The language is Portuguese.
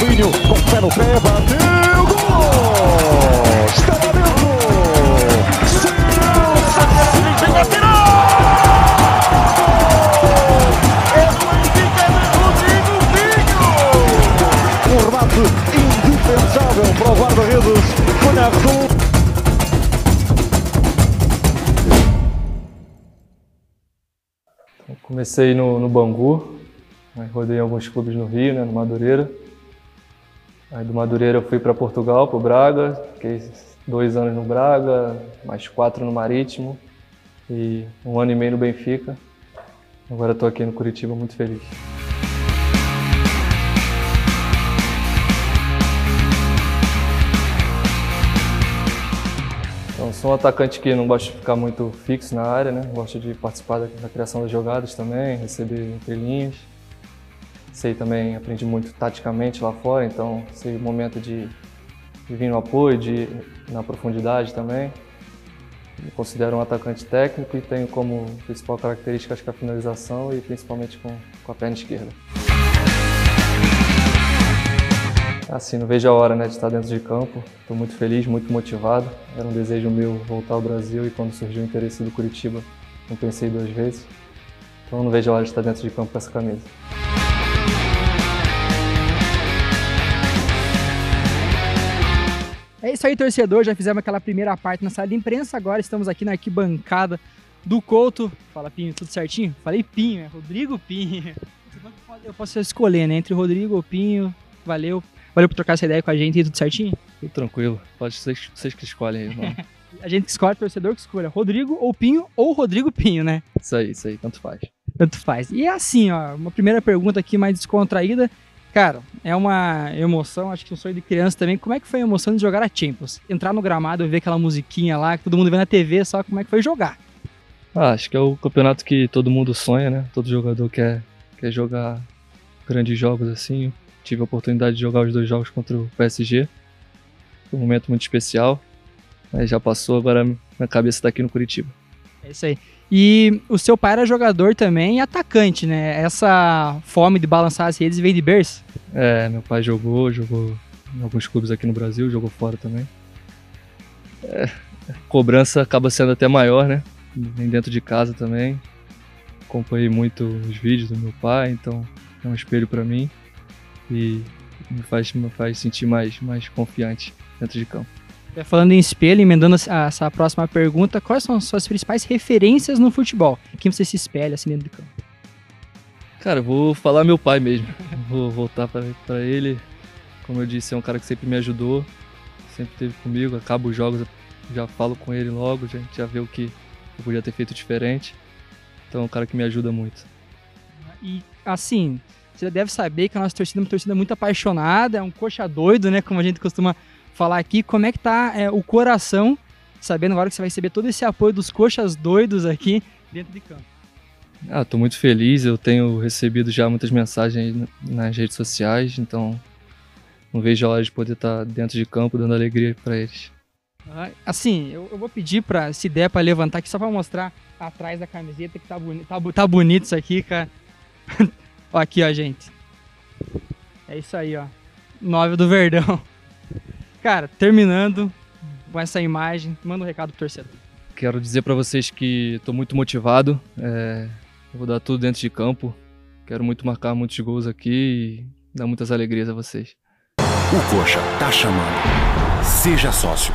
Paulinho, com pé no pé, bateu, gol! Está dentro! Sensacional! É indefensável para o guarda-redes, Conardo. Comecei no, Bangu, aí rodei alguns clubes no Rio, né, no Madureira. Aí do Madureira eu fui para Portugal, para o Braga, fiquei dois anos no Braga, mais quatro no Marítimo e um ano e meio no Benfica. Agora estou aqui no Curitiba muito feliz. Então, sou um atacante que não gosta de ficar muito fixo na área, né? Gosto de participar da, criação das jogadas também, receber entre linhas. Sei também, aprendi muito taticamente lá fora, então sei o momento de, de vir no apoio, de na profundidade também. Me considero um atacante técnico e tenho como principal característica acho que a finalização e principalmente com, com a perna esquerda. Assim, não vejo a hora né, de estar dentro de campo. Estou muito feliz, muito motivado. Era um desejo meu voltar ao Brasil e quando surgiu o interesse do Curitiba, não pensei duas vezes. Então não vejo a hora de estar dentro de campo com essa camisa. É isso aí, torcedor. Já fizemos aquela primeira parte na sala de imprensa. Agora estamos aqui na arquibancada do Couto. Fala, Pinho, tudo certinho? Falei Pinho, é Rodrigo Pinho. Eu posso escolher, né? Entre Rodrigo ou Pinho. Valeu. Valeu por trocar essa ideia com a gente e tudo certinho? Tudo tranquilo. Pode ser vocês que escolhem aí, mano. a gente que escolhe, torcedor que escolha. Rodrigo ou Pinho ou Rodrigo Pinho, né? Isso aí, isso aí. Tanto faz. Tanto faz. E é assim, ó, uma primeira pergunta aqui mais descontraída. Cara, é uma emoção, acho que um sonho de criança também. Como é que foi a emoção de jogar a Champions? Entrar no gramado e ver aquela musiquinha lá, que todo mundo vê na TV, só como é que foi jogar? Ah, acho que é o campeonato que todo mundo sonha, né? Todo jogador quer, quer jogar grandes jogos assim. Tive a oportunidade de jogar os dois jogos contra o PSG. Foi um momento muito especial. Mas já passou, agora minha cabeça está aqui no Curitiba. É isso aí. E o seu pai era jogador também e atacante, né? Essa fome de balançar as redes veio de berço? É, meu pai jogou, jogou em alguns clubes aqui no Brasil, jogou fora também. É, a cobrança acaba sendo até maior, né? Nem dentro de casa também. Acompanhei muito os vídeos do meu pai, então é um espelho para mim e me faz, me faz sentir mais, mais confiante dentro de campo. Falando em espelho, emendando essa próxima pergunta, quais são as suas principais referências no futebol? Quem você se espelha assim dentro do campo? Cara, vou falar meu pai mesmo. vou voltar para ele. Como eu disse, é um cara que sempre me ajudou, sempre esteve comigo. Acabo os jogos, já falo com ele logo, a gente já vê o que eu podia ter feito diferente. Então é um cara que me ajuda muito. E assim, você já deve saber que a nossa torcida é uma torcida muito apaixonada, é um coxa doido, né? Como a gente costuma falar aqui. Como é que tá é, o coração, sabendo agora que você vai receber todo esse apoio dos coxas doidos aqui dentro de campo? Ah, tô muito feliz. Eu tenho recebido já muitas mensagens nas redes sociais, então não vejo a hora de poder estar dentro de campo dando alegria para eles. Assim, eu, eu vou pedir para, se der, para levantar aqui só para mostrar atrás da camiseta que tá, boni tá, tá bonito isso aqui, cara. ó, aqui, ó, gente. É isso aí, ó. 9 do Verdão. Cara, terminando com essa imagem, manda um recado pro torcedor. Quero dizer para vocês que estou muito motivado. É, vou dar tudo dentro de campo. Quero muito marcar muitos gols aqui e dar muitas alegrias a vocês. O Coxa tá chamando. Seja sócio.